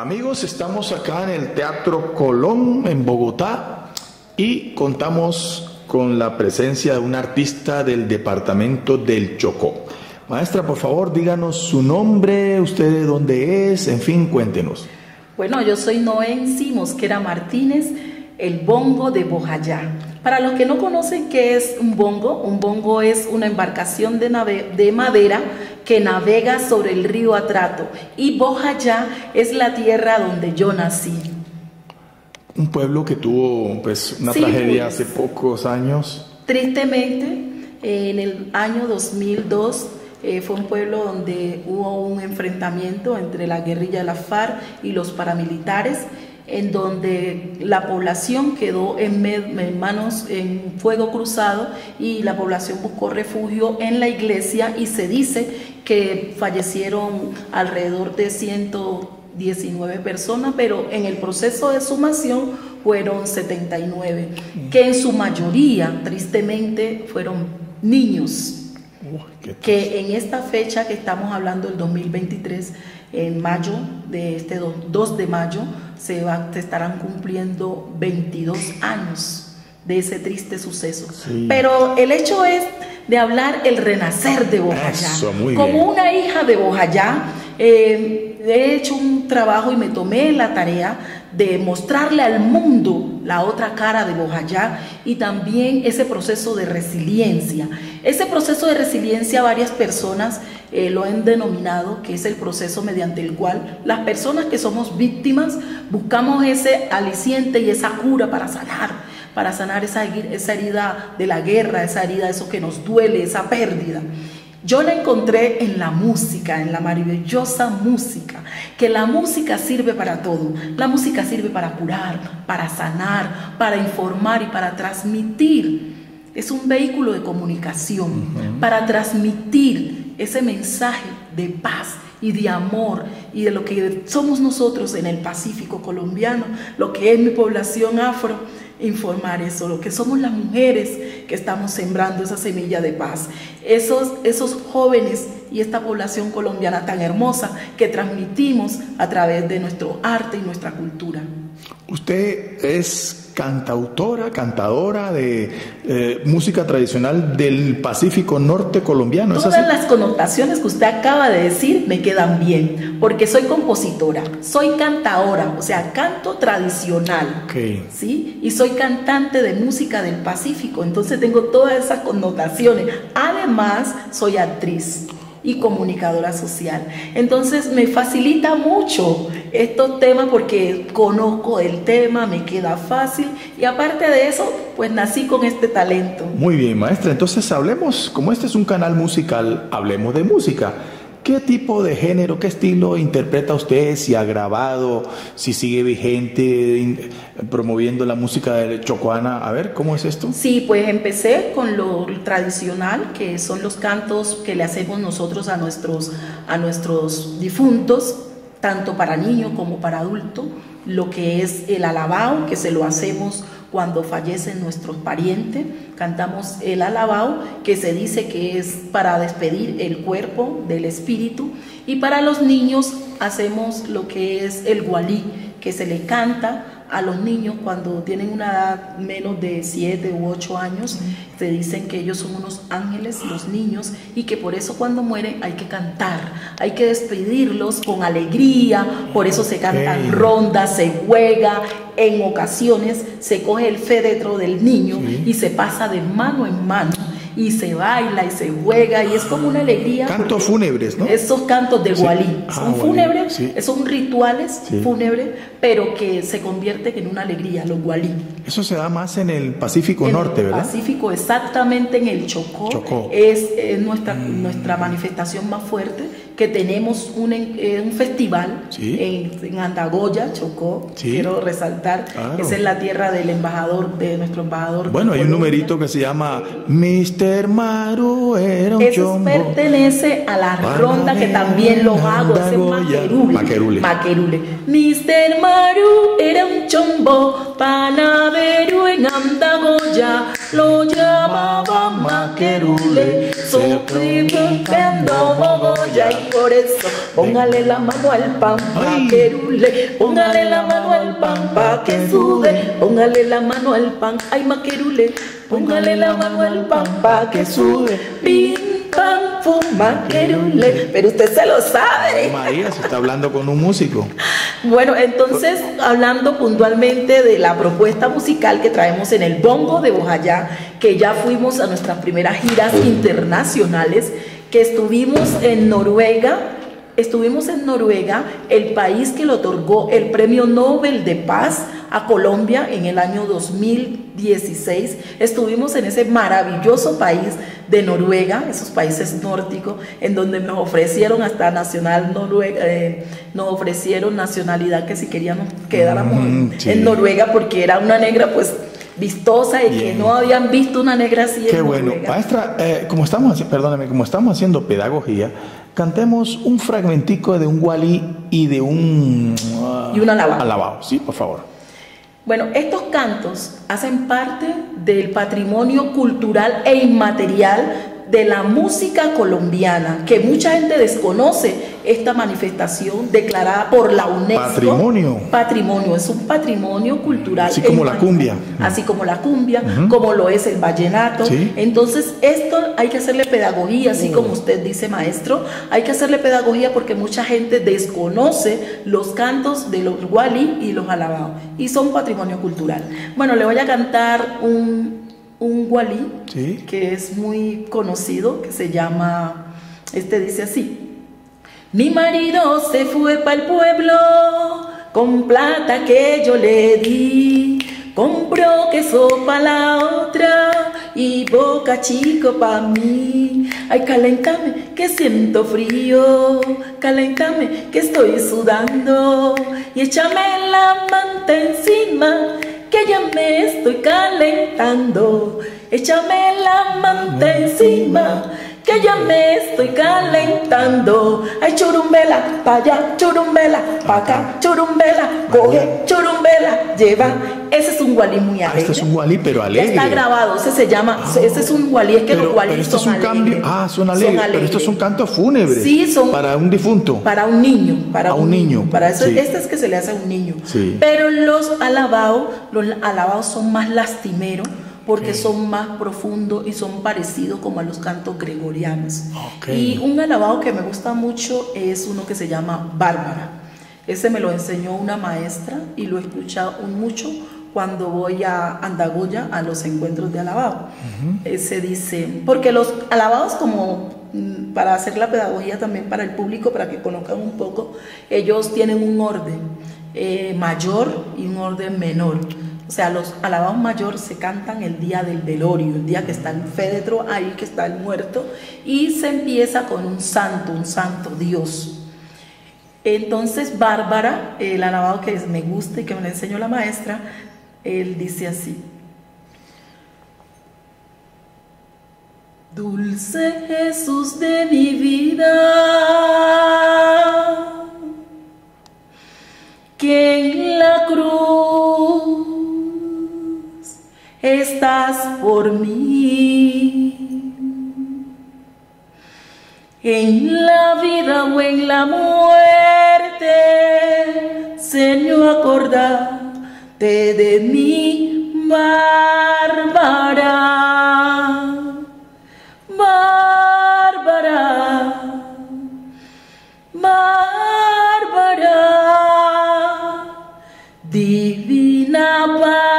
Amigos, estamos acá en el Teatro Colón en Bogotá y contamos con la presencia de un artista del departamento del Chocó. Maestra, por favor, díganos su nombre, usted de dónde es, en fin, cuéntenos. Bueno, yo soy Noensi Mosquera Martínez, el bongo de Bojayá. Para los que no conocen qué es un bongo, un bongo es una embarcación de, de madera que navega sobre el río Atrato y Bojayá es la tierra donde yo nací. Un pueblo que tuvo pues una tragedia pues. hace pocos años. Tristemente, en el año 2002 eh, fue un pueblo donde hubo un enfrentamiento entre la guerrilla de la FARC y los paramilitares, en donde la población quedó en, manos en fuego cruzado y la población buscó refugio en la iglesia y se dice que fallecieron alrededor de 119 personas, pero en el proceso de sumación fueron 79, que en su mayoría, tristemente, fueron niños que en esta fecha que estamos hablando, el 2023, en mayo, de este 2 de mayo, se, va, se estarán cumpliendo 22 años de ese triste suceso. Pero el hecho es de hablar el renacer de Bojayá. Como una hija de Bojayá, eh, he hecho un trabajo y me tomé la tarea de mostrarle al mundo la otra cara de Bojayá y también ese proceso de resiliencia. Ese proceso de resiliencia varias personas eh, lo han denominado, que es el proceso mediante el cual las personas que somos víctimas buscamos ese aliciente y esa cura para sanar, para sanar esa, esa herida de la guerra, esa herida, eso que nos duele, esa pérdida. Yo la encontré en la música, en la maravillosa música, que la música sirve para todo. La música sirve para curar, para sanar, para informar y para transmitir. Es un vehículo de comunicación para transmitir ese mensaje de paz y de amor y de lo que somos nosotros en el Pacífico colombiano, lo que es mi población afro informar eso, lo que somos las mujeres que estamos sembrando esa semilla de paz, esos, esos jóvenes y esta población colombiana tan hermosa que transmitimos a través de nuestro arte y nuestra cultura. Usted es cantautora, cantadora de eh, música tradicional del Pacífico Norte colombiano. Todas las connotaciones que usted acaba de decir me quedan bien, porque soy compositora, soy cantadora, o sea, canto tradicional, ¿sí? Y soy cantante de música del Pacífico, entonces tengo todas esas connotaciones. Además, soy actriz y comunicadora social. Entonces me facilita mucho estos temas porque conozco el tema, me queda fácil y aparte de eso, pues nací con este talento. Muy bien, maestra. Entonces hablemos, como este es un canal musical, hablemos de música. ¿Qué tipo de género, qué estilo interpreta usted? Si ha grabado, si sigue vigente, promoviendo la música de chocuana. A ver, ¿cómo es esto? Sí, pues empecé con lo tradicional, que son los cantos que le hacemos nosotros a nuestros, a nuestros difuntos, tanto para niños como para adultos. Lo que es el alabao, que se lo hacemos cuando fallecen nuestros parientes, cantamos el alabao, que se dice que es para despedir el cuerpo del espíritu, y para los niños hacemos lo que es el gualí, que se le canta a los niños cuando tienen una edad menos de 7 u 8 años, te dicen que ellos son unos ángeles, los niños, y que por eso cuando mueren hay que cantar, hay que despedirlos con alegría, por eso se cantan rondas, se juega, en ocasiones se coge el féretro del niño y se pasa de mano en mano y se baila y se juega y es como una alegría. Cantos fúnebres, ¿no? Esos cantos de Gualí ah, son fúnebres, son rituales fúnebres, pero que se convierten en una alegría, los Gualí. Eso se da más en el Pacífico Norte, ¿verdad? Pacífico, exactamente en el Chocó. Es, nuestra, mm. nuestra manifestación más fuerte que tenemos un, eh, un festival en, Andagoya, Chocó, quiero resaltar, esa es la tierra del embajador, de nuestro embajador. Bueno, hay un numerito que se llama Mr. Maru era un Eso pertenece a la ronda que también lo hago, ese maquerule. Maquerule. Maquerule. Mr. Maru era un chombo, panaveru en en Andagoya lo llamaban Maquerule, Y por eso póngale la mano al pan Maquerule, póngale la mano al pan pa' que sude, póngale la mano al pan, ay Maquerule, póngale la mano al pan pa' que sude, pim pam pum Maquerule, pero usted se lo sabe. María se está hablando con un músico. Bueno, entonces hablando puntualmente de la propuesta musical que traemos en el Bongo de Bojayá, que ya fuimos a nuestras primeras giras internacionales, que estuvimos en Noruega, estuvimos en Noruega, el país que le otorgó el Premio Nobel de Paz a Colombia en el año 2016. Estuvimos en ese maravilloso país de Noruega, esos países nórdicos, en donde nos ofrecieron hasta nacional Noruega, eh, nos ofrecieron nacionalidad que si queríamos quedáramos Mm, sí. en Noruega porque era una negra pues vistosa y que no habían visto una negra así Qué en bueno. Noruega. Maestra, eh, como estamos, perdóname, como estamos haciendo pedagogía, cantemos un fragmentico de un walí y de un... ah, Y un alabao. Alabao, sí, por favor. Bueno, estos cantos hacen parte del patrimonio cultural e inmaterial de la música colombiana, que mucha gente desconoce esta manifestación declarada por la UNESCO. Patrimonio. Patrimonio, es un patrimonio cultural. Así como la cumbia. Así como la cumbia, como lo es el vallenato. Sí. Entonces, esto hay que hacerle pedagogía, Mm. así como usted dice, maestro. Hay que hacerle pedagogía porque mucha gente desconoce los cantos de los wali y los alabados. Y son patrimonio cultural. Bueno, le voy a cantar un, un wali Sí. que es muy conocido, que se llama, este dice así. Mi marido se fue para el pueblo con plata que yo le di. Compró queso para la otra y boca chico para mí. Ay, calentame que siento frío. Calentame que estoy sudando. Y échame la manta encima que ya me estoy calentando. Échame la manta encima que ya me estoy calentando. Ay, churumbela, pa' allá, churumbela, pa' acá, churumbela, coge, churumbela, lleva. Ese es un gualí muy Ah, alegre. este es un walí, pero Ya alegre. está grabado, ese se llama, ese es un gualí, es que pero, los gualís pero esto es son un cambio. Ah, son alegres. Pero esto es un canto fúnebre. Sí, son- Para un difunto. Para un niño, para A un niño, Para eso, sí. este es que se le hace a un niño. Sí. Pero los alabados, los alabados son más lastimeros porque son más profundos y son parecidos como a los cantos gregorianos. Ok. Y un alabado que me gusta mucho es uno que se llama Bárbara. Ese me lo enseñó una maestra y lo he escuchado mucho cuando voy a Andagoya a los encuentros de alabado. Ese dice, porque los alabados como mm, para hacer la pedagogía también para el público, para que conozcan un poco, ellos tienen un orden eh, mayor y un orden menor. O sea, los alabados mayor se cantan el día del velorio, el día que está el féretro, ahí que está el muerto, y se empieza con un santo, un santo Dios. Entonces, Bárbara, el alabado que me gusta y que me enseñó la maestra, él dice así. Dulce Jesús de mi vida, que estás por mí. En la vida o en la muerte, Señor, acordate de mí, Bárbara. Bárbara, Bárbara, divina Bárbara,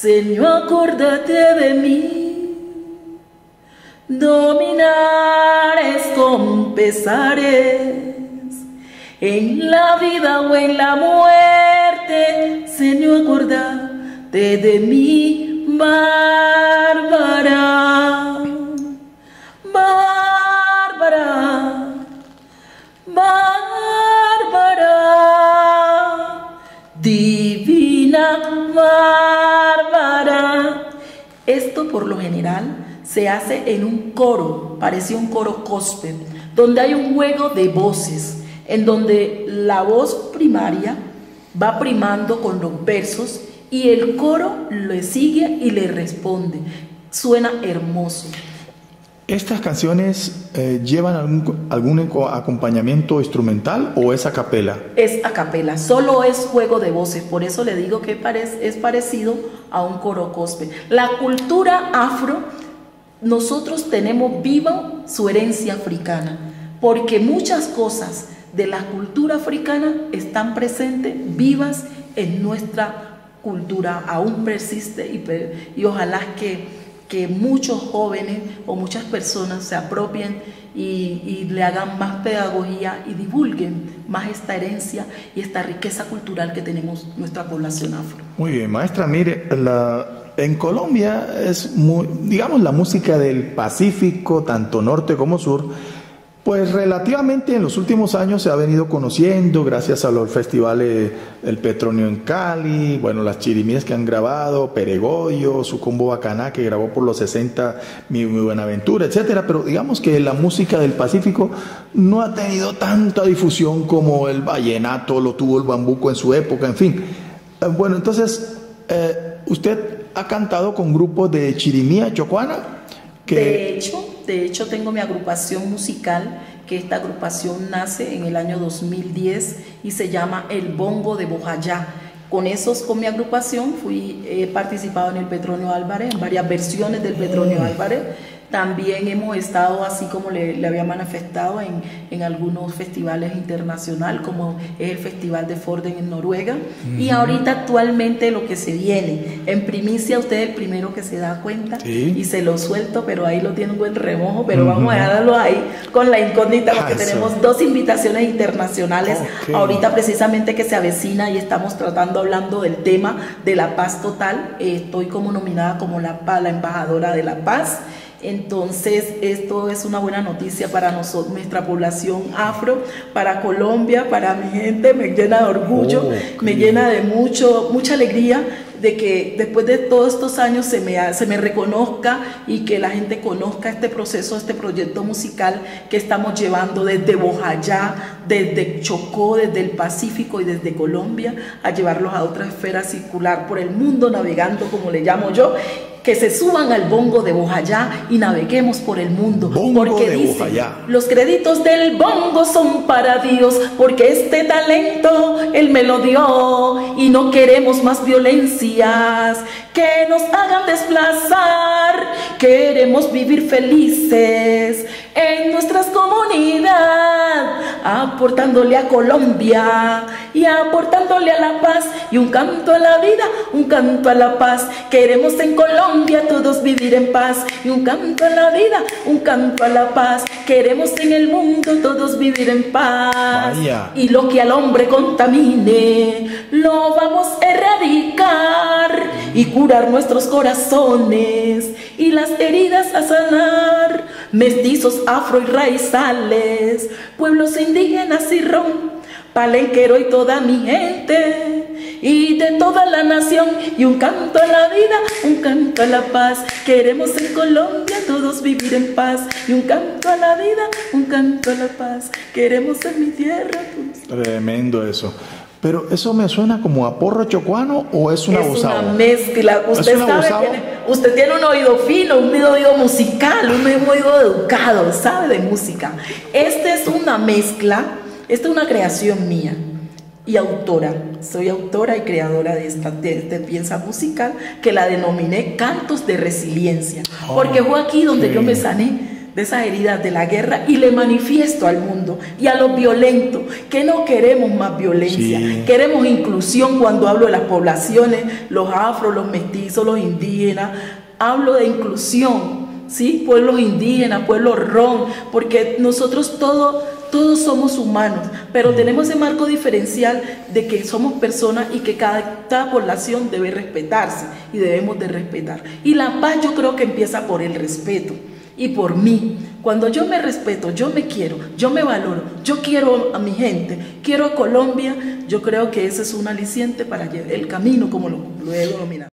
Señor, acordate de mí, dominares con pesares, en la vida o en la muerte, Señor, acordate de mí, Bárbara, Bárbara, Bárbara, Por lo general se hace en un coro, parecía un coro gospel, donde hay un juego de voces, en donde la voz primaria va primando con los versos y el coro le sigue y le responde. Suena hermoso. ¿Estas canciones eh, llevan algún, acompañamiento instrumental o es a capela? Es a capela, solo es juego de voces, por eso le digo que es parecido a un coro cospe. La cultura afro, nosotros tenemos viva su herencia africana, porque muchas cosas de la cultura africana están presentes, vivas en nuestra cultura, aún persiste y ojalá que que muchos jóvenes o muchas personas se apropien y, le hagan más pedagogía y divulguen más esta herencia y esta riqueza cultural que tenemos nuestra población afro. Muy bien, maestra, mire, en Colombia es muy, digamos, la música del Pacífico, tanto norte como sur, pues relativamente en los últimos años se ha venido conociendo gracias a los festivales El Petronio en Cali, bueno, las chirimías que han grabado, Peregoyo, su combo Bacaná que grabó por los 60 Mi, Mi Buenaventura, etcétera, pero digamos que la música del Pacífico no ha tenido tanta difusión como el vallenato lo tuvo el bambuco en su época, en fin. Eh, bueno, entonces, eh, usted ha cantado con grupos de chirimía chocuana que... De hecho, de hecho, tengo mi agrupación musical, que esta agrupación nace en el año 2010 y se llama El Bongo de Bojayá. Con esos, con mi agrupación, fui, he participado en el Petronio Álvarez, en varias versiones del Petronio mm. Álvarez también hemos estado, así como le, había manifestado, en, en, algunos festivales internacionales, como es el Festival de Forden en Noruega. Y ahorita actualmente lo que se viene, en primicia usted es el primero que se da cuenta y se lo suelto, pero ahí lo tiene un buen remojo, pero vamos a darlo ahí con la incógnita, porque tenemos dos invitaciones internacionales ahorita precisamente que se avecina y estamos tratando, hablando del tema de la paz total. estoy como nominada como la, la embajadora de la paz. Entonces, esto es una buena noticia para nosotros, nuestra población afro, para Colombia, para mi gente, me llena de orgullo, oh, me llena de mucho, mucha alegría de que después de todos estos años se me, se me reconozca y que la gente conozca este proceso, este proyecto musical que estamos llevando desde Bojayá, desde Chocó, desde el Pacífico y desde Colombia, a llevarlos a otra esfera circular por el mundo, navegando como le llamo yo, que se suban al bongo de Bojayá y naveguemos por el mundo. porque dice, los créditos del bongo son para Dios, porque este talento Él me lo dio y no queremos más violencias que nos hagan desplazar. Queremos vivir felices en nuestras comunidades, aportándole a Colombia y aportándole a la paz y un canto a la vida, un canto a la paz. Queremos en Colombia todos vivir en paz y un canto a la vida, un canto a la paz. Queremos en el mundo todos vivir en paz y lo que al hombre contamine lo vamos a erradicar y curar nuestros corazones y las heridas a sanar. Mestizos afro y raizales, pueblos indígenas y ron, palenquero y toda mi gente y de toda la nación y un canto a la vida, un canto a la paz. Queremos en Colombia todos vivir en paz y un canto a la vida, un canto a la paz. Queremos en mi tierra. Tremendo eso. Pero eso me suena como a porro chocuano o es una Es una mezcla. Usted sabe, tiene, usted tiene un oído fino, un oído musical, un oído educado, sabe de música. Esta es una mezcla, esta es una creación mía y autora. Soy autora y creadora de esta de, pieza musical que la denominé Cantos de Resiliencia. porque fue aquí donde yo me sané de esas heridas de la guerra y le manifiesto al mundo y a los violentos que no queremos más violencia, queremos inclusión cuando hablo de las poblaciones, los afros, los mestizos, los indígenas, hablo de inclusión, ¿sí? Pueblos indígenas, pueblos ron, porque nosotros todos todos somos humanos, pero tenemos ese marco diferencial de que somos personas y que cada, cada, población debe respetarse y debemos de respetar. Y la paz yo creo que empieza por el respeto y por mí. Cuando yo me respeto, yo me quiero, yo me valoro, yo quiero a mi gente, quiero a Colombia, yo creo que ese es un aliciente para el camino como lo, he denominado.